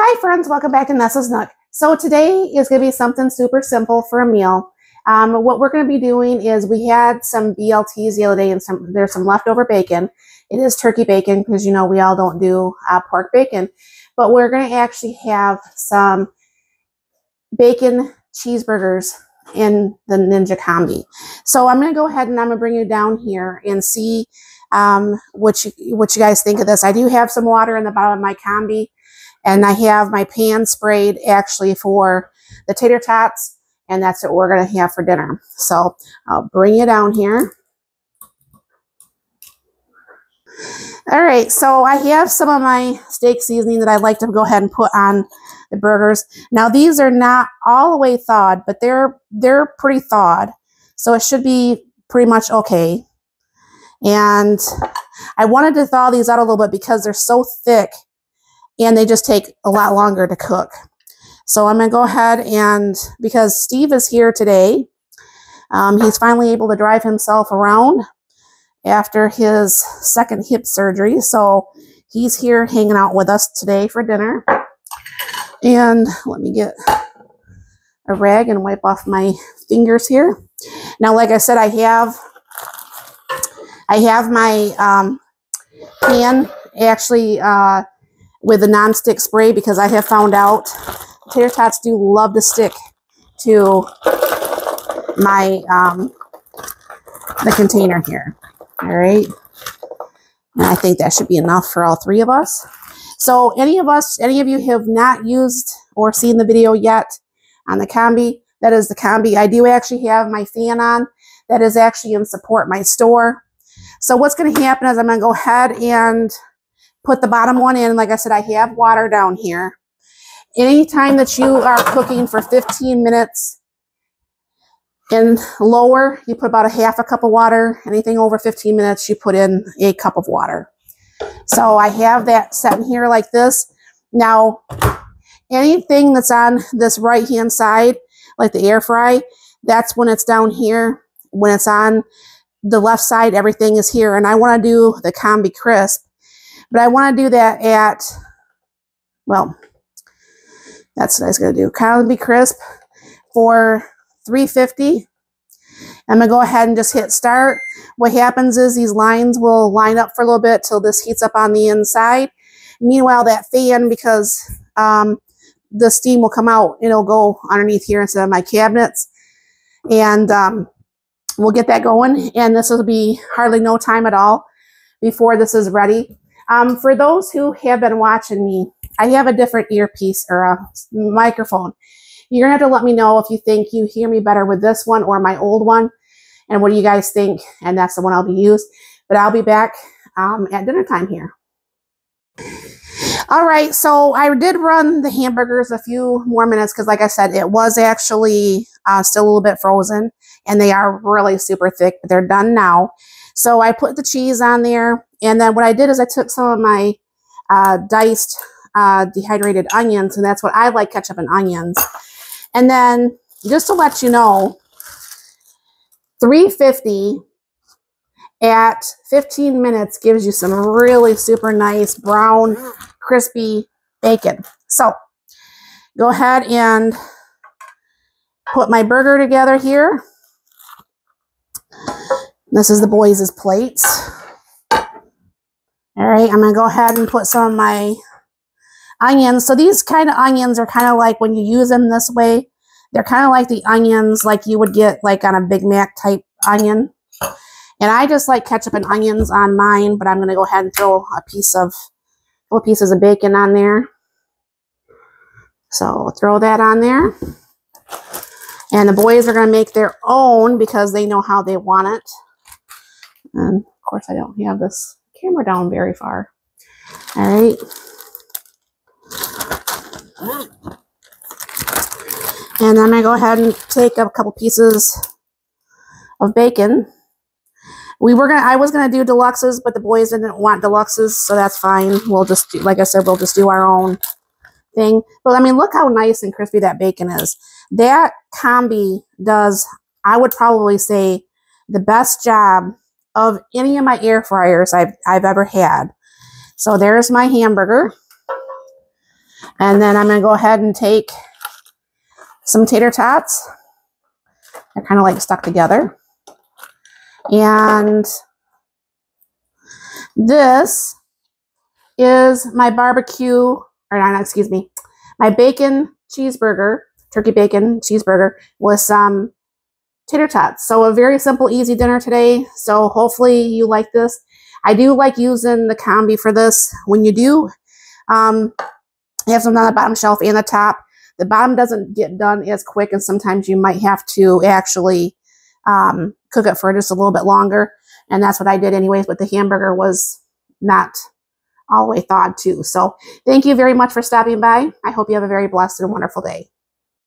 Hi friends, welcome back to Nessa's Nook. So today is going to be something super simple for a meal. Um, what we're going to be doing is we had some BLTs the other day and some there's some leftover bacon. It is turkey bacon because you know we all don't do uh, pork bacon. But we're going to actually have some bacon cheeseburgers in the Ninja Combi. So I'm going to go ahead and I'm going to bring you down here and see um, what, you, what you guys think of this. I do have some water in the bottom of my combi and I have my pan sprayed actually for the tater tots and that's what we're going to have for dinner. So I'll bring you down here. All right, so I have some of my steak seasoning that I'd like to go ahead and put on the burgers. Now these are not all the way thawed, but they're they're pretty thawed. So it should be pretty much okay. And I wanted to thaw these out a little bit because they're so thick and they just take a lot longer to cook. So I'm going to go ahead and, because Steve is here today, um, he's finally able to drive himself around after his second hip surgery. So he's here hanging out with us today for dinner. And let me get a rag and wipe off my fingers here. Now, like I said, I have I have my um, pan actually uh, with a non-stick spray because I have found out tater tots do love to stick to my um, the container here. All right. And I think that should be enough for all three of us. So any of us, any of you have not used or seen the video yet on the Combi, that is the Combi. I do actually have my fan on. That is actually in support my store. So what's going to happen is I'm going to go ahead and put the bottom one in. Like I said, I have water down here. Anytime that you are cooking for 15 minutes and lower, you put about a half a cup of water. Anything over 15 minutes, you put in a cup of water. So I have that set in here like this. Now, anything that's on this right-hand side, like the air fry, that's when it's down here. When it's on the left side, everything is here. And I want to do the Combi Crisp. But I want to do that at, well, that's what I was going to do. Combi Crisp for 350 I'm going to go ahead and just hit start. What happens is these lines will line up for a little bit till this heats up on the inside. Meanwhile, that fan, because um, the steam will come out, it'll go underneath here instead of my cabinets. And um, we'll get that going. And this will be hardly no time at all before this is ready. Um, for those who have been watching me, I have a different earpiece or a microphone. You're going to have to let me know if you think you hear me better with this one or my old one. And what do you guys think? And that's the one I'll be used. But I'll be back um, at dinner time here. All right, so I did run the hamburgers a few more minutes because, like I said, it was actually uh, still a little bit frozen, and they are really super thick, but they're done now. So I put the cheese on there, and then what I did is I took some of my uh, diced uh, dehydrated onions, and that's what I like ketchup and onions. And then just to let you know, 350 at 15 minutes gives you some really super nice brown crispy bacon. So go ahead and put my burger together here. This is the boys' plates. All right, I'm going to go ahead and put some of my onions. So these kind of onions are kind of like when you use them this way, they're kind of like the onions like you would get like on a Big Mac type onion. And I just like ketchup and onions on mine, but I'm going to go ahead and throw a piece of, couple pieces of bacon on there. So throw that on there. And the boys are going to make their own because they know how they want it. And of course, I don't have this camera down very far. All right. And then I go ahead and take a couple pieces of bacon. We were gonna, I was gonna do deluxes, but the boys didn't want deluxes, so that's fine. We'll just, do, like I said, we'll just do our own thing. But I mean, look how nice and crispy that bacon is. That Combi does, I would probably say, the best job of any of my air fryers I've, I've ever had. So there's my hamburger. And then I'm going to go ahead and take some tater tots. They're kind of like stuck together. And this is my barbecue, or not, excuse me, my bacon cheeseburger, turkey bacon cheeseburger with some tater tots. So a very simple, easy dinner today. So hopefully you like this. I do like using the combi for this. When you do, um, you have some on the bottom shelf and the top. The bottom doesn't get done as quick, and sometimes you might have to actually um, cook it for just a little bit longer. And that's what I did anyways, but the hamburger was not all the way thawed too. So thank you very much for stopping by. I hope you have a very blessed and wonderful day.